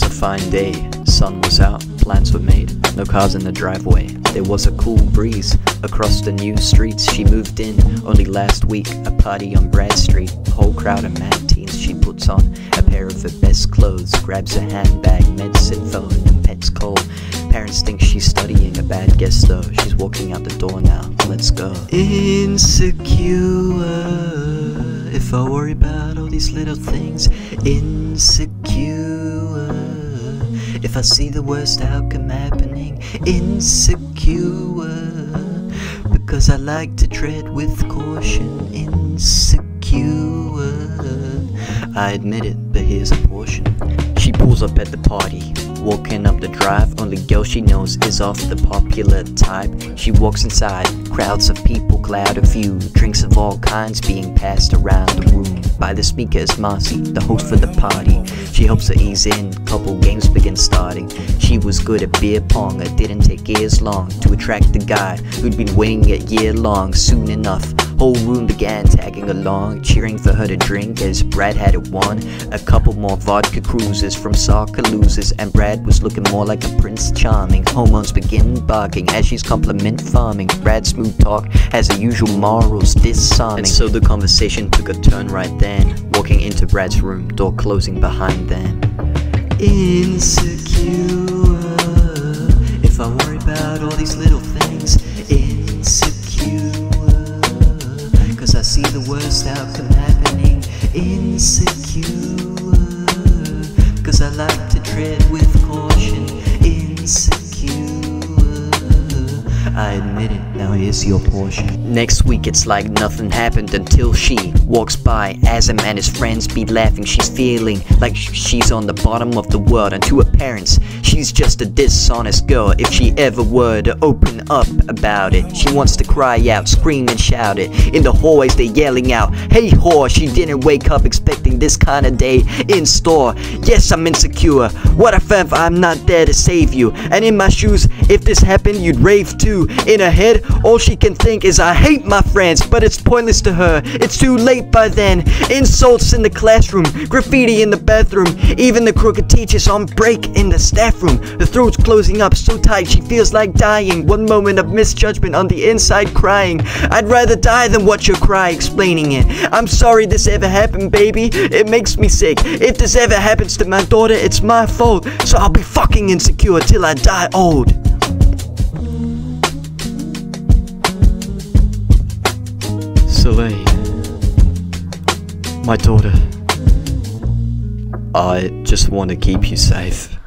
was a fine day. Sun was out, plans were made, no cars in the driveway. There was a cool breeze across the new streets. She moved in only last week, a party on Brad Street. Whole crowd of mad teens. She puts on a pair of her best clothes, grabs a handbag, medicine phone, and pets cold. Parents think she's studying, a bad guess though. She's walking out the door now. Let's go. Insecure. If I worry about all these little things, insecure. If I see the worst outcome happening, insecure. Because I like to tread with caution, insecure. I admit it, but here's a portion. She pulls up at the party, walking up the drive. Only girl she knows is of the popular type. She walks inside, crowds of people cloud a view. Drinks of all kinds being passed around the room. By the speaker is Marcy, the host for the party. She hopes to ease in, couple games begin starting. She was good at beer pong, it didn't take years long to attract the guy who'd been waiting a year long. Soon enough, whole room began tagging along, cheering for her to drink as Brad had it won. A couple more Vodka Cruisers from soccer losers, and Brad was looking more like a prince charming. Hormones begin barking as she's compliment farming. Brad's smooth talk has the usual morals disarming. And so the conversation took a turn right then, walking into Brad's room, door closing behind them. Insecure. Worst outcome happening, insecure. I admit it, now here's your portion. Next week it's like nothing happened until she walks by. As him and his friends be laughing, she's feeling like she's on the bottom of the world. And to her parents, she's just a dishonest girl. If she ever were to open up about it, she wants to cry out, scream and shout it. In the hallways, they're yelling out, Hey whore, she didn't wake up expecting this kind of day in store. Yes, I'm insecure. What if I'm not there to save you? And in my shoes, if this happened, you'd rave too. In her head, all she can think is, I hate my friends, but it's pointless to her. It's too late by then. Insults in the classroom, graffiti in the bathroom, even the crooked teachers on break in the staff room. Her throat's closing up so tight she feels like dying. One moment of misjudgment on the inside crying. I'd rather die than watch her cry explaining it. I'm sorry this ever happened, baby. It makes me sick. If this ever happens to my daughter, it's my fault. So I'll be fucking insecure till I die old. Soleil, my daughter, I just want to keep you safe.